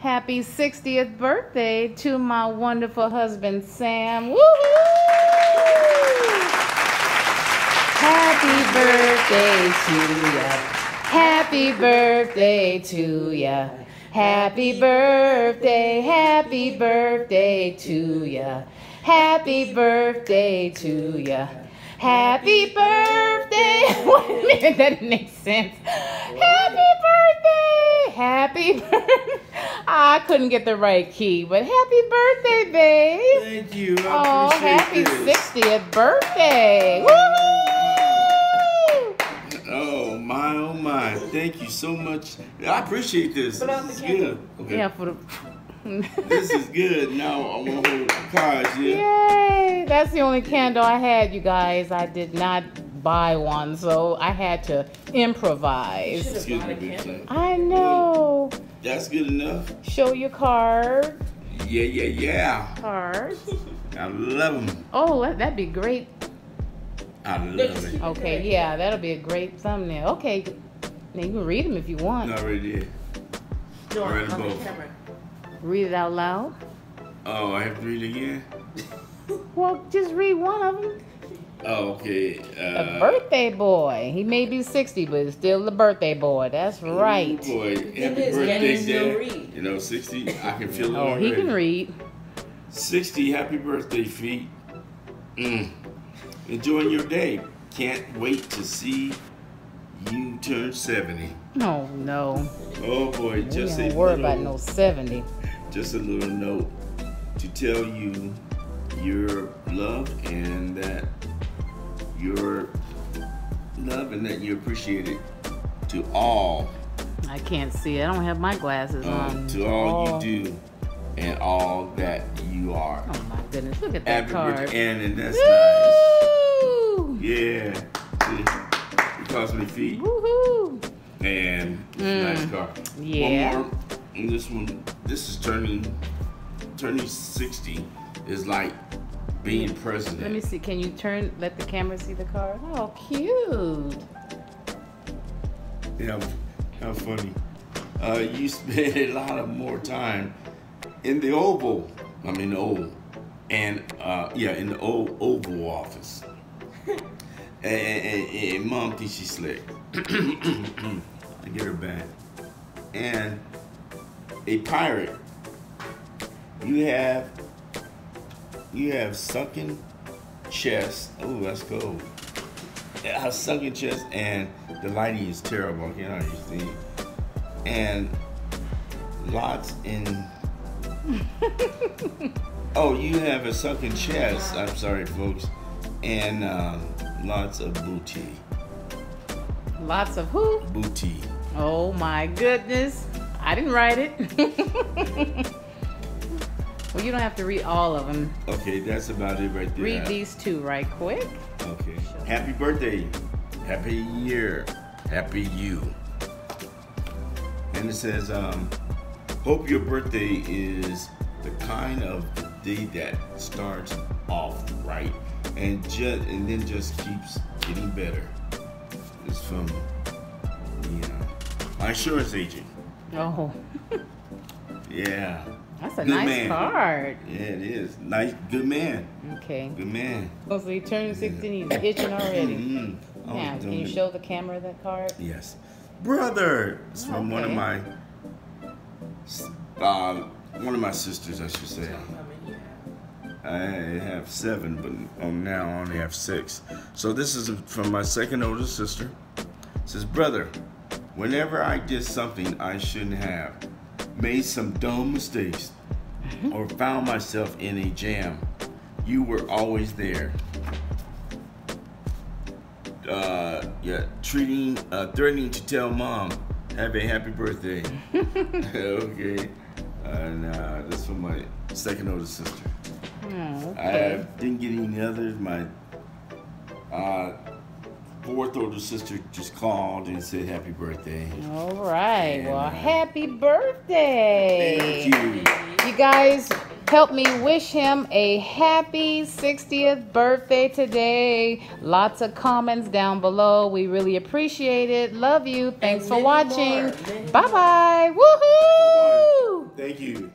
Happy 60th birthday to my wonderful husband, Sam. Woohoo! Happy birthday to ya. Happy birthday to ya. Happy birthday, happy birthday to ya. Happy birthday to ya. Happy birthday. Wait a minute, that didn't make sense. Happy birthday. Happy birthday. I couldn't get the right key, but happy birthday, babe. Thank you. I Oh, happy this. 60th birthday. Woohoo! Oh my, oh my! Thank you so much. I appreciate this. Put out This is the camera. good. Okay. Yeah, for the. This is good. Now I want to hold the cards. Yeah. Yay! That's the only candle I had, you guys. I did not buy one, so I had to improvise. Should've Excuse me, a big candle. I know. That's good enough. Show your card. Yeah, yeah, yeah. Cards. I love them. Oh, that- that'd be great. I love just it. Okay, yeah, that'll be a great thumbnail. Okay, now you can read them if you want. I already did. No, Or in on the both. camera. Read it out loud. Oh, I have to read it again. Well, just read one of them. Oh, okay. A Uh, birthday boy. He may be 60, but he's still the birthday boy. That's right. Boy, happy is, birthday, can Dad. read? You know, 60. I can feel it Oh, already. he can read. 60, happy birthday, feet. Mm. Enjoying your day. Can't wait to see you turn 70. Oh, no. Oh boy, We just a don't worry little, about no 70. just a little note to tell you you're loved and that you're loved and that you appreciate it to all, I can't see. I don't have my glasses um, on. to all Oh. you do and all that you are. Oh, my goodness. Look at that Happy card. and, and that's nice. Woo! Yeah. See, it cost me feet. Woohoo! And Mm. nice car. Yeah. One more. And this one, this is turning, turning 60 is like being president. Let me see. Can you turn, let the camera see the card? Oh, cute. Yeah, how funny. Uh, you spend a lot of more time in the Oval. I mean, the Oval. And, uh, yeah, in the o- Oval office. and, and, and, and mom thinks she's slick. I get her back. And a pirate. You have, you have sunken chest. Oh, that's cold. A sunken chest, and the lighting is terrible. I can't hardly see. And lots in. oh, you have a sunken chest. I'm sorry, folks. And um, lots of booty. Lots of who? Booty. Oh my goodness. I didn't write it. well, you don't have to read all of them. Okay, that's about it right there. Read these two right quick. Okay. Happy birthday. Happy year. Happy you. And it says, um, hope your birthday is the kind of day that starts off right and just and then just keeps getting better. It's from you know, my insurance agent. Oh, Yeah. That's a Good nice man. card. Yeah, it is. Nice good man. Okay. Good man. Oh, so he turned 16, he's itching already. Mhm. I Now, can you it. show the camera that card? Yes. Brother. It's from one of my uh, one of my sisters, I should say. How many you have? I have seven, but on now I only have six. So this is from my second oldest sister. It says, brother, whenever I did something I shouldn't have, made some dumb mistakes, or found myself in a jam, you were always there. Uh, yeah, treating, uh, threatening to tell mom, have a happy birthday. okay. And uh, that's from my second oldest sister. Oh, I didn't get any others. My uh, fourth older sister just called and said happy birthday. All right. And, Well, uh, happy birthday. Thank you. You guys help me wish him a happy 60th birthday today. Lots of comments down below. We really appreciate it. Love you. Thanks for watching. Bye bye. Woohoo! Thank Thank you.